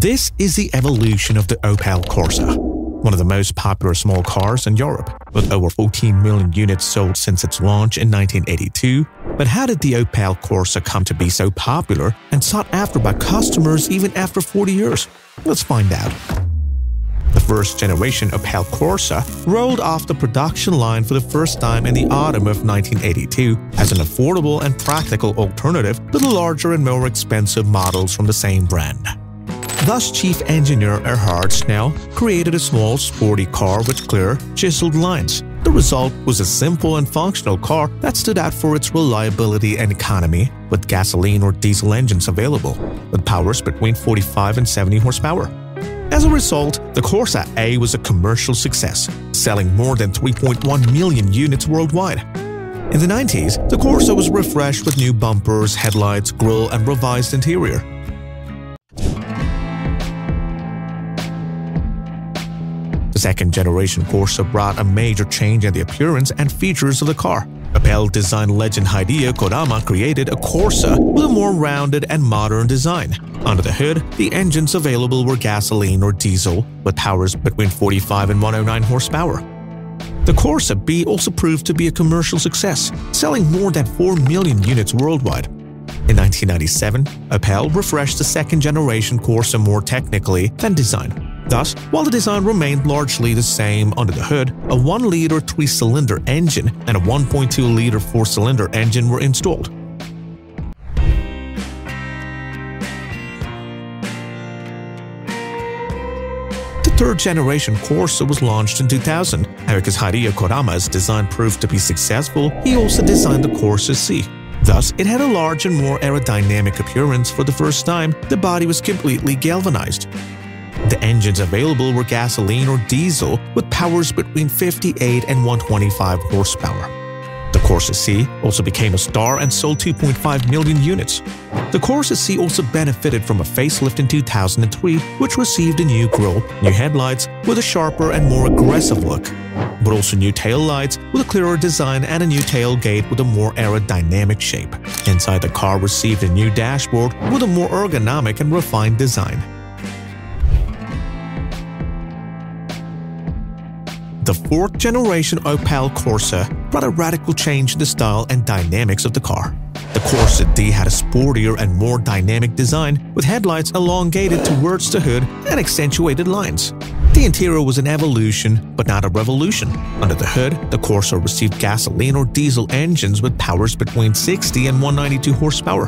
This is the evolution of the Opel Corsa, one of the most popular small cars in Europe, with over 14 million units sold since its launch in 1982. But how did the Opel Corsa come to be so popular and sought after by customers even after 40 years? Let's find out. The first generation Opel Corsa rolled off the production line for the first time in the autumn of 1982 as an affordable and practical alternative to the larger and more expensive models from the same brand. Thus, Chief Engineer Erhard Schnell created a small, sporty car with clear, chiseled lines. The result was a simple and functional car that stood out for its reliability and economy, with gasoline or diesel engines available, with powers between 45 and 70 horsepower. As a result, the Corsa A was a commercial success, selling more than 3.1 million units worldwide. In the 90s, the Corsa was refreshed with new bumpers, headlights, grille, and revised interior. The second generation Corsa brought a major change in the appearance and features of the car. Opel design legend Hideo Kodama created a Corsa with a more rounded and modern design. Under the hood, the engines available were gasoline or diesel, with powers between 45 and 109 horsepower. The Corsa B also proved to be a commercial success, selling more than 4 million units worldwide. In 1997, Opel refreshed the second generation Corsa more technically than design. Thus, while the design remained largely the same under the hood, a 1-liter 3-cylinder engine and a 1.2-liter 4-cylinder engine were installed. The third generation Corsa was launched in 2000, and because Hideo Kodama's design proved to be successful, he also designed the Corsa C. Thus, it had a large and more aerodynamic appearance for the first time, the body was completely galvanized. The engines available were gasoline or diesel with powers between 58 and 125 horsepower. The Corsa C also became a star and sold 2.5 million units. The Corsa C also benefited from a facelift in 2003, which received a new grille, new headlights with a sharper and more aggressive look, but also new tail lights with a clearer design and a new tailgate with a more aerodynamic shape. Inside the car received a new dashboard with a more ergonomic and refined design. The fourth generation Opel Corsa brought a radical change in the style and dynamics of the car. The Corsa D had a sportier and more dynamic design, with headlights elongated towards the hood and accentuated lines. The interior was an evolution, but not a revolution. Under the hood, the Corsa received gasoline or diesel engines with powers between 60 and 192 horsepower.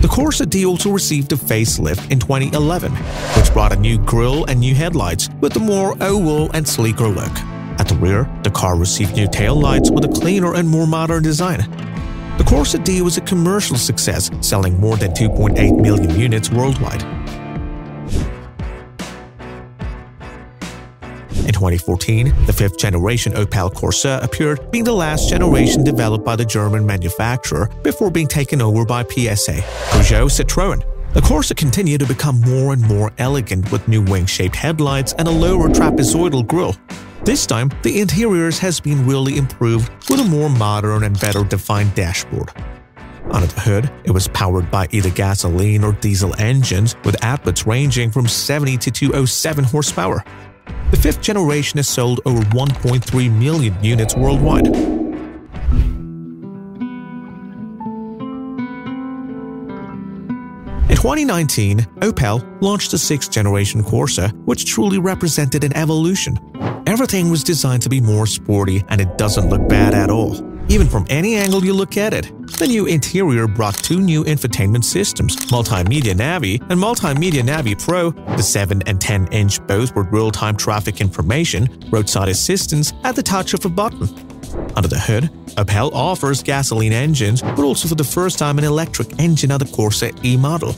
The Corsa D also received a facelift in 2011, which brought a new grille and new headlights with a more oval and sleeker look. At the rear, the car received new tail lights with a cleaner and more modern design. The Corsa D was a commercial success, selling more than 2.8 million units worldwide. In 2014, the fifth generation Opel Corsa appeared, being the last generation developed by the German manufacturer before being taken over by PSA, Peugeot Citroën. The Corsa continued to become more and more elegant with new wing-shaped headlights and a lower trapezoidal grille. This time, the interiors has been really improved with a more modern and better defined dashboard. Under the hood, it was powered by either gasoline or diesel engines with outputs ranging from 70 to 207 horsepower. The fifth generation has sold over 1.3 million units worldwide. In 2019, Opel launched the sixth generation Corsa, which truly represented an evolution. Everything was designed to be more sporty and it doesn't look bad at all, even from any angle you look at it. The new interior brought two new infotainment systems, Multimedia Navi and Multimedia Navi Pro. The 7 and 10 inch both with real-time traffic information, roadside assistance at the touch of a button. Under the hood, Opel offers gasoline engines, but also for the first time an electric engine at the Corsa E model.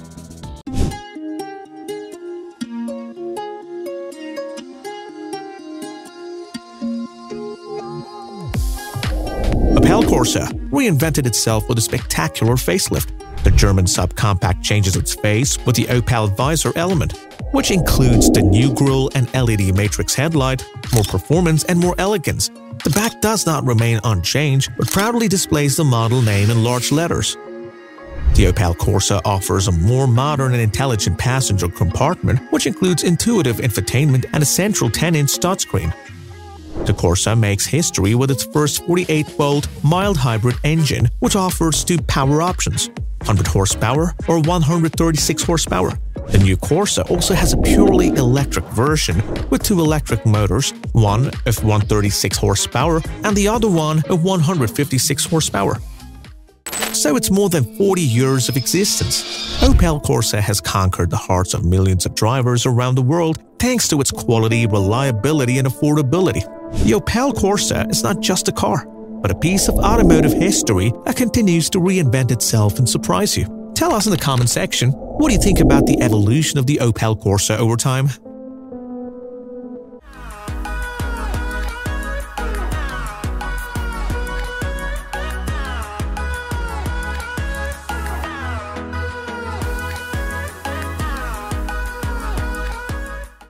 Opel Corsa reinvented itself with a spectacular facelift. The German subcompact changes its face with the Opel Vizor element, which includes the new grille and LED matrix headlight, more performance and more elegance. The back does not remain unchanged, but proudly displays the model name in large letters. The Opel Corsa offers a more modern and intelligent passenger compartment, which includes intuitive infotainment and a central 10-inch touchscreen. The Corsa makes history with its first 48-volt mild hybrid engine, which offers two power options, 100 horsepower or 136 horsepower. The new Corsa also has a purely electric version with two electric motors, one of 136 horsepower and the other one of 156 horsepower. So it's more than 40 years of existence. Opel Corsa has conquered the hearts of millions of drivers around the world thanks to its quality, reliability, and affordability. The Opel Corsa is not just a car, but a piece of automotive history that continues to reinvent itself and surprise you. Tell us in the comment section, what do you think about the evolution of the Opel Corsa over time?